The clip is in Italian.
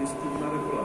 di stimolare con la